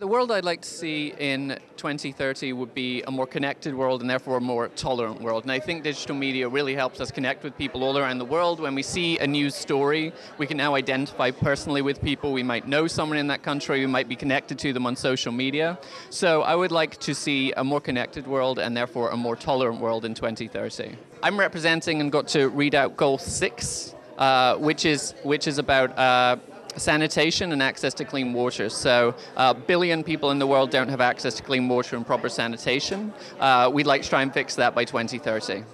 The world I'd like to see in 2030 would be a more connected world and therefore a more tolerant world. And I think digital media really helps us connect with people all around the world. When we see a news story, we can now identify personally with people. We might know someone in that country, we might be connected to them on social media. So I would like to see a more connected world and therefore a more tolerant world in 2030. I'm representing and got to read out goal six, uh, which is which is about. Uh, sanitation and access to clean water. So, a uh, billion people in the world don't have access to clean water and proper sanitation. Uh, we'd like to try and fix that by 2030.